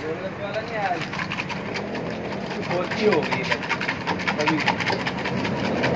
Vou Pode ouvir.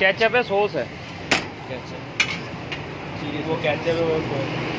Ketchup है sauce है। Ketchup वो केचप है वो सॉस